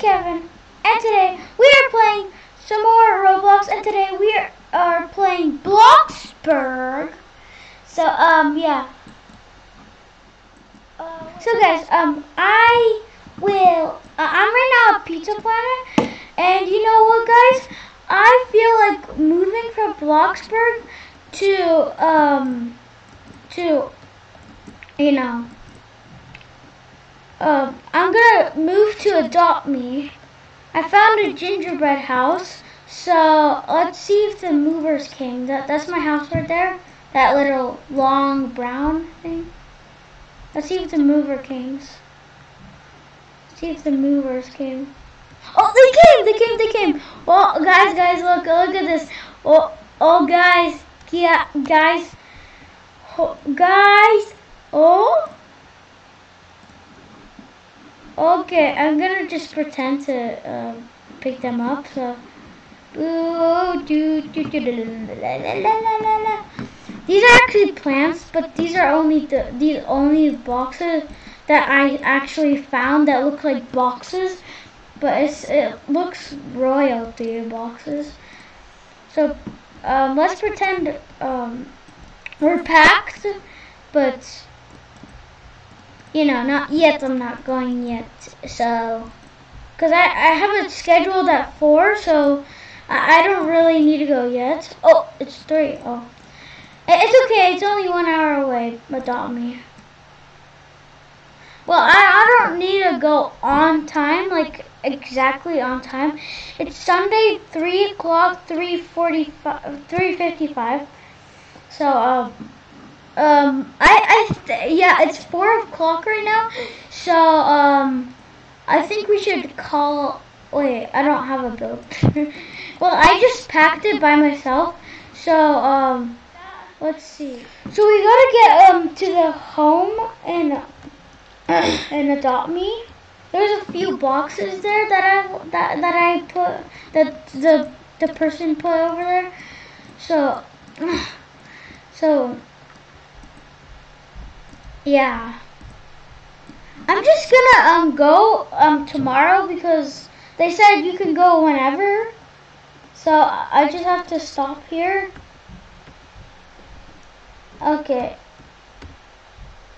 Kevin, and today we are playing some more Roblox, and today we are, are playing Bloxburg. So, um, yeah. So, guys, um, I will, uh, I'm right now at Pizza Planet, and you know what, guys? I feel like moving from Bloxburg to, um, to, you know, uh, I'm gonna move to Adopt Me. I found a gingerbread house, so let's see if the movers came. That that's my house right there. That little long brown thing. Let's see if the mover came. Let's see if the movers came. Oh, they came! They came! They came! Oh, guys, guys, look! Look at this! Oh, oh, guys, yeah, guys, oh, guys! Oh. Okay, I'm gonna just pretend to uh, pick them up. So, these are actually plants, but these are only the these only boxes that I actually found that look like boxes, but it's it looks royalty boxes. So, um, let's pretend um, we're packed, but you know, not yet. I'm not going yet. So, because I, I have it scheduled at 4, so I, I don't really need to go yet. Oh, it's 3. Oh. It's okay. It's only one hour away. Adopt me. Well, I, I don't need to go on time, like exactly on time. It's Sunday, 3 o'clock, 3.45, 3.55. So, um... Um, I, I, yeah, it's four o'clock right now, so, um, I think we should call, wait, I don't have a boat. well, I just packed it by myself, so, um, let's see. So we gotta get, um, to the home and, and adopt me. There's a few boxes there that I, that, that I put, that the, the person put over there, so, so, yeah. I'm just gonna um go um tomorrow because they said you can go whenever. So I just have to stop here. Okay.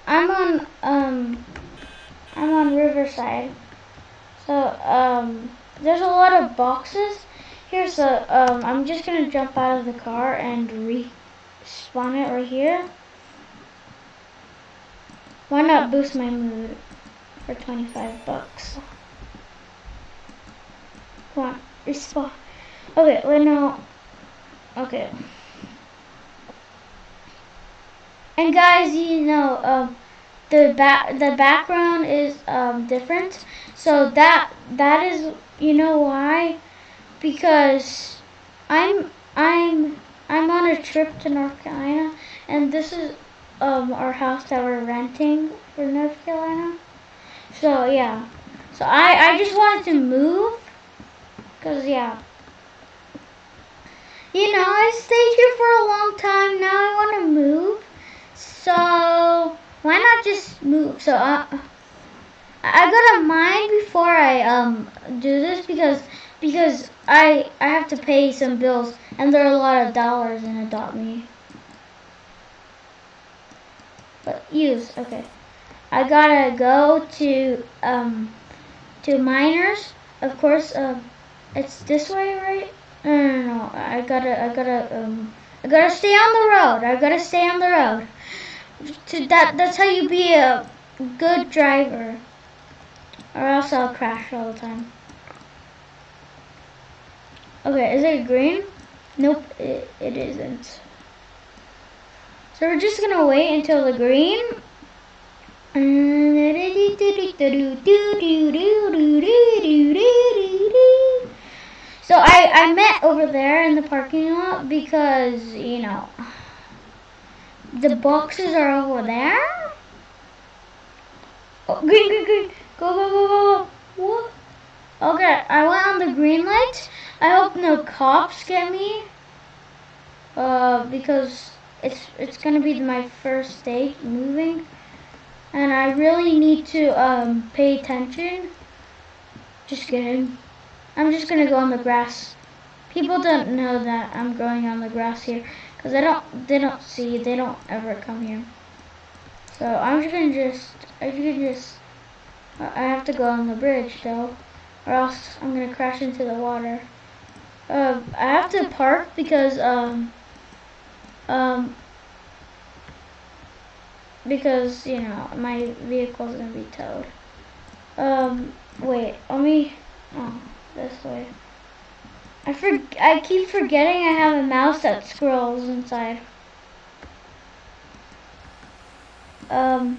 I'm on um I'm on Riverside. So um there's a lot of boxes here so um I'm just gonna jump out of the car and respawn it right here. Why not boost my mood for 25 bucks? Come on, respawn. Okay, wait, no. Okay. And guys, you know, um, the back the background is um, different. So that that is, you know why? Because I'm I'm I'm on a trip to North Carolina, and this is um, our house that we're renting for North Carolina. So yeah, so I I just wanted to move, cause yeah. You know, I stayed here for a long time. Now I want to move. So why not just move? So I, I got a mind before I um do this because because I I have to pay some bills and there are a lot of dollars in Adopt Me. But use, okay. I gotta go to um to miners. Of course, um it's this way, right? No, no, no. I gotta, I gotta, um, I gotta stay on the road. I gotta stay on the road. To that, that's how you be a good driver, or else I'll crash all the time. Okay, is it green? Nope, it, it isn't. So we're just gonna wait until the green. So I, I met over there in the parking lot because, you know, the boxes are over there. Oh, green, green, green. Go, go, go, go, go. Okay, I went on the green light. I hope no cops get me. Uh, because it's it's gonna be my first day moving, and I really need to um, pay attention Just kidding. I'm just gonna go on the grass. People don't know that I'm growing on the grass here because they don't they don't see they don't ever come here. So I'm just gonna just I can just I have to go on the bridge though, or else I'm gonna crash into the water. Uh, I have to park because um um because you know my vehicle's gonna be towed. Um, wait, let me. Oh, this way. I for I keep forgetting I have a mouse that scrolls inside. Um.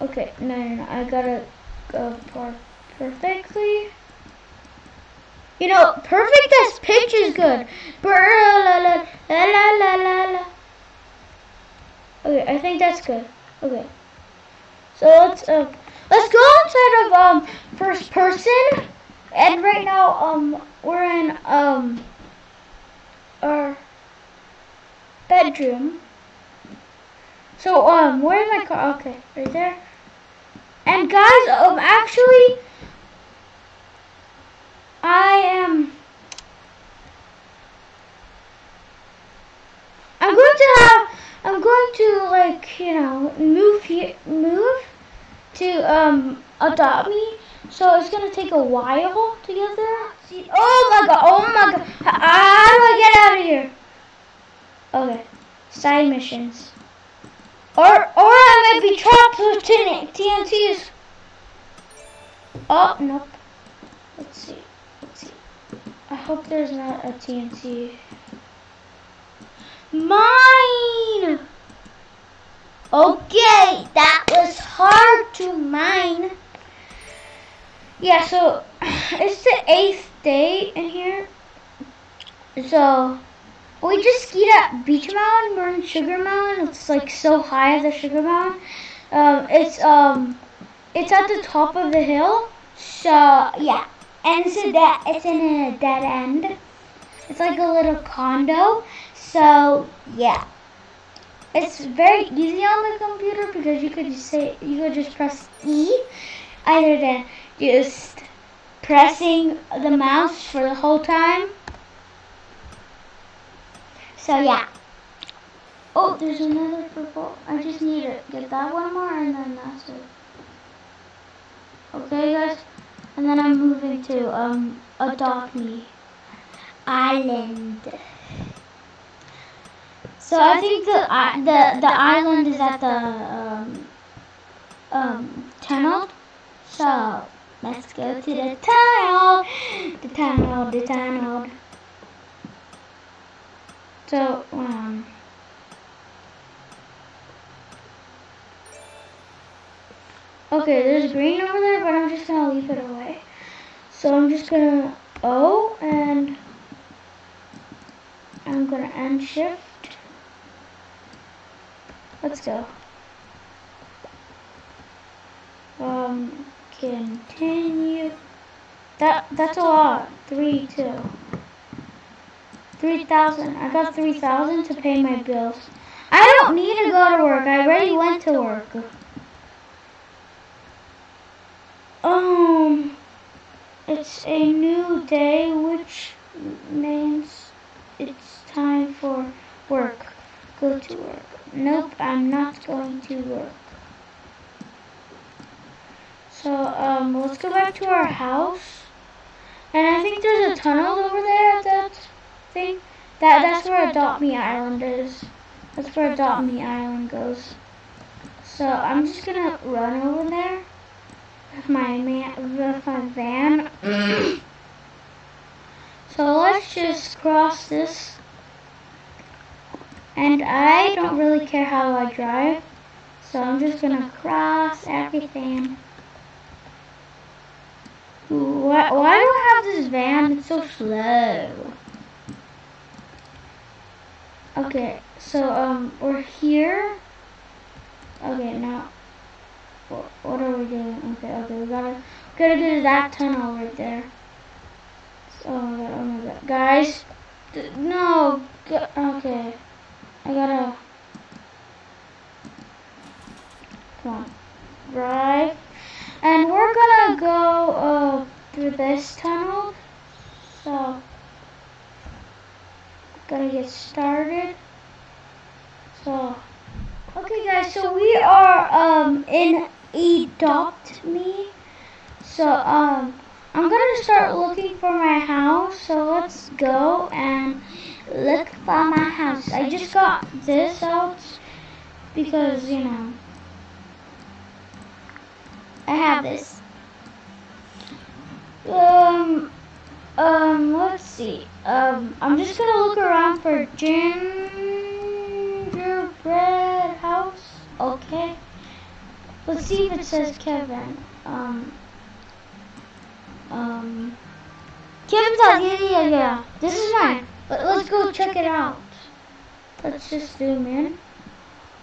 Okay, no, no, no. I gotta go perfectly. You know, perfect as pitch is good. Okay, I think that's good. Okay. So let's uh, let's go inside of um first person. And right now um we're in um our bedroom. So um where's my car? Okay, right there. And guys, um actually I am I'm going to have I'm going to like you know move here move to um adopt me. So it's gonna take a while to get there. See, oh my god! Oh my god! How do I get out of here? Okay, side missions. Or or I might be trapped with TNTs. Oh nope. Let's see. I hope there's not a TNT. Mine! Okay, that was hard to mine. Yeah, so it's the eighth day in here. So we just skied at Beach Mountain. We're in Sugar Mountain. It's like so high at the Sugar Mountain. Um, it's um, it's at the top of the hill. So yeah, and so that it's in a dead end. It's like a little condo. So yeah, it's very easy on the computer because you could just say you could just press E, either than just pressing the mouse for the whole time. So yeah. Oh, there's another purple. I just need to get that one more and then that's it. Okay guys, and then I'm moving to um Adopt Me Island. So I think the the the island is at the um, um, tunnel. So let's go to the tunnel, the tunnel, the tunnel. So um. Okay, there's green over there, but I'm just gonna leave it away. So I'm just gonna O and I'm gonna end shift. Let's go. Um, continue. That that's a lot. Three two. Three thousand. I got three thousand to pay my bills. I don't need to go to work. I already went to work. Um, it's a new day, which means it's time for work. Go to work. Nope, I'm not going to work. So, um, let's go back to our house. And I think there's a tunnel over there at that thing. That That's where Adopt Me Island is. That's where Adopt Me Island goes. So, I'm just gonna run over there with my, man, with my van. so, let's just cross this and I don't really care how I drive, so I'm just gonna cross everything. Why, why do I have this van? It's so slow. Okay, so um, we're here. Okay, now, what are we doing? Okay, okay, we gotta, gotta do that tunnel right there. Oh my god, oh my god. Guys, no, okay. I gotta... Come on. Drive. And we're gonna go uh, through this tunnel. So, gonna get started. So, okay guys, so we are um, in Adopt Me. So, um, I'm gonna start looking for my house. So let's go and look for my house. I just got this out because, you know, I have this. Um, um, let's see. Um, I'm just gonna look around for gingerbread house. Okay. Let's see if it says Kevin. Um, um, Kevin's house. Yeah, yeah, yeah. This is mine. Let, let's go check it out. Let's just zoom in.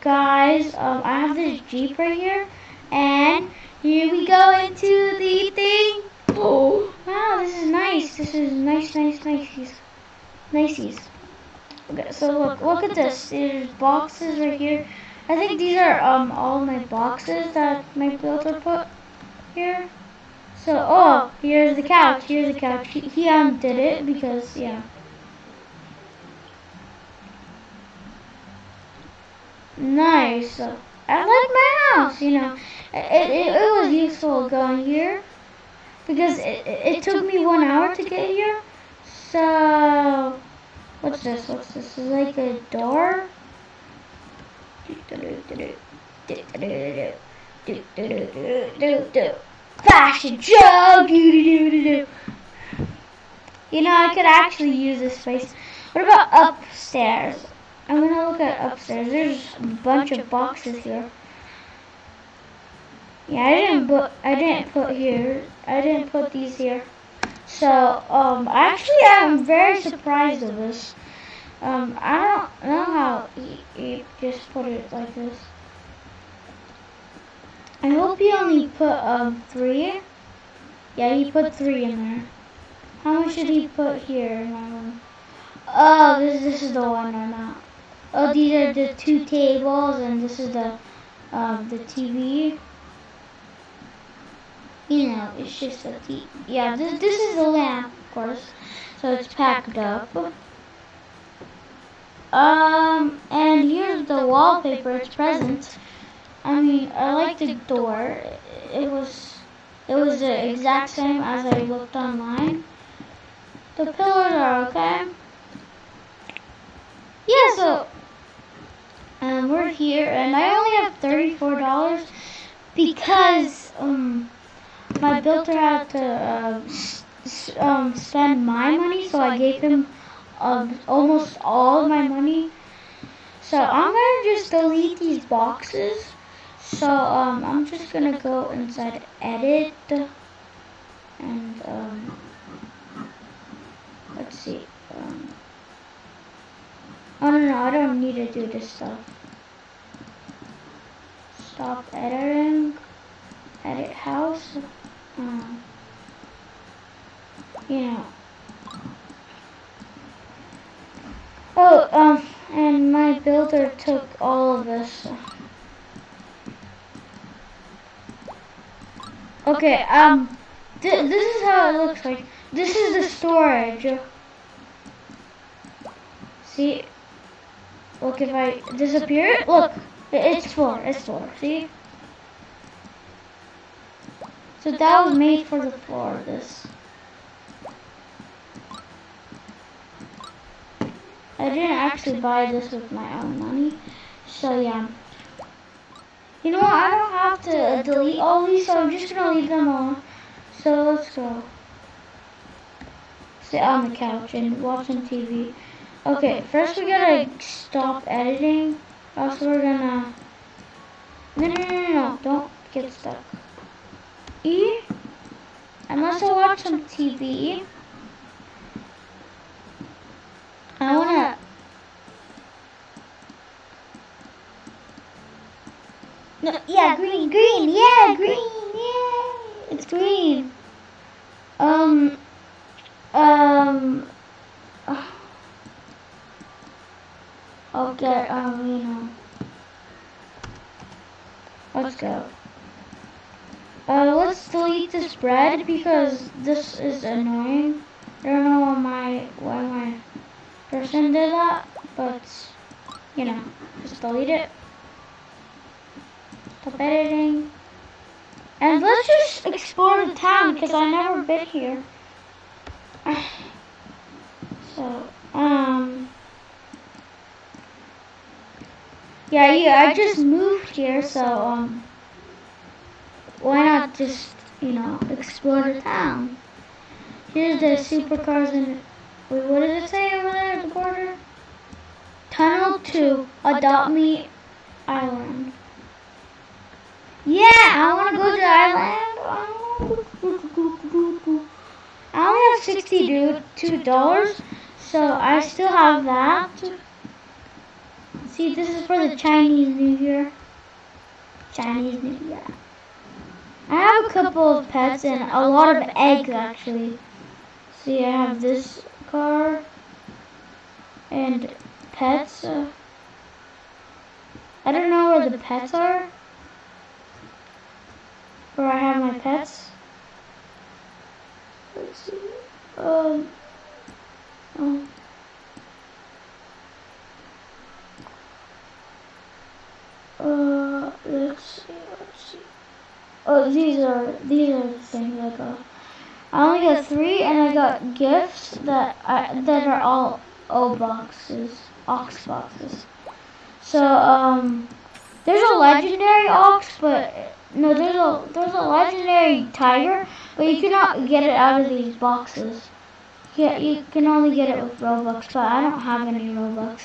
Guys, um, I have this Jeep right here. And here we go into the thing. Oh, wow, this is nice. This is nice, nice, nice. Niceys. Okay, so look, look at this. There's boxes right here. I think these are um all my boxes that my builder put here. So, oh, here's the couch. Here's the couch. He, he undid it because, yeah. Nice. I like my house, you know. It, it, it was useful going here because it, it took me one hour to get here. So, what's this? What's this? Is like a door? Fashion show! You know, I could actually use this space. What about upstairs? I'm gonna look at upstairs. There's a bunch of boxes here. Yeah, I didn't put I didn't put here. I didn't put these here. So, um, actually, I'm very surprised of this. Um, I don't know how he just put it like this. I hope he only put um three. Yeah, he put three in there. How much did he put here in my room? Oh, this this is the one I'm at. Oh, these are the two tables, and this is the um, the TV. You know, it's just a TV. Yeah, this this is the lamp, of course. So it's packed up. Um, and here's the wallpaper. It's present. I mean, I like the door. It was it was the exact same as I looked online. The pillars are okay. Yeah, so um, we're here, and I only have thirty-four dollars because um, my builder had to uh, um, spend my money, so I gave him uh, almost all of my money. So I'm gonna just delete these boxes. So um, I'm just gonna go inside edit and um, let's see. Um, oh no, no, I don't need to do this stuff stop editing, edit house, um, you know. Oh, um, and my builder took all of this. Okay, um, th this is how it looks like. This is the storage. See? Look, if I disappear it, look. It's four. It's four. See? So that was made for the floor. This. I didn't actually buy this with my own money. So yeah. You know what? I don't have to delete all these, so I'm just gonna leave them all. So let's go. Sit on the couch and watch some TV. Okay, first we gotta stop editing. Also, we're gonna... No, no, no, no, no, don't get stuck. E? I must watch some TV. I wanna... No, yeah, green, green, yeah, green, yeah, it's green. Um, um, Okay, um, you know. Let's go. Uh, let's let's delete this bread because this is annoying. I don't know why my why my person did that, but you know, just delete it. Editing. And let's just explore the town because I've never been here. So, um, yeah, yeah, I just moved here, so um, why not just you know explore the town? Here's the supercars and wait, what does it say over there at the border? Tunnel to Adopt Me Island. Yeah, I want to go to the island. I only have sixty-two dollars, so I still have that. See, this is for the Chinese New Year. Chinese New Year. I have a couple of pets and a lot of eggs actually. See, I have this car and pets. I don't know where the pets are. Where I have my pets. Let's see. Um. Oh. Uh, let's see, let's see. Oh, these are, these are the things I got. I only got three, and I got gifts that I, that are all O boxes, ox boxes. So, um, there's a legendary ox, but no, there's a there's a legendary tiger, but you cannot get it out of these boxes. Yeah, you can only get it with Robux, but I don't have any Robux.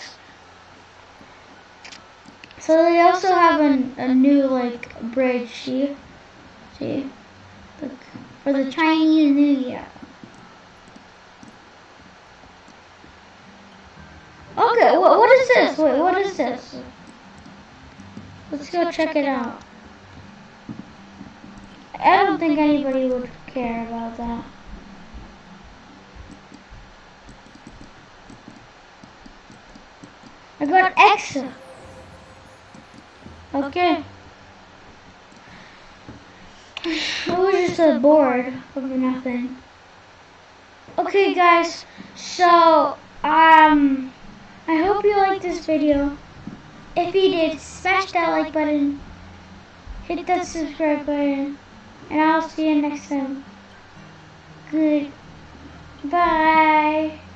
So they also have an, a new like bridge, see? See? Look, for the Chinese New Year. Okay, what, what is this? Wait, what is this? Let's go check it out. I don't think anybody would care about that. I got X. Okay. It was just a board of nothing. Okay guys, so um I hope you liked this video. If you did, smash that like button, hit that subscribe button, and I'll see you next time. Goodbye.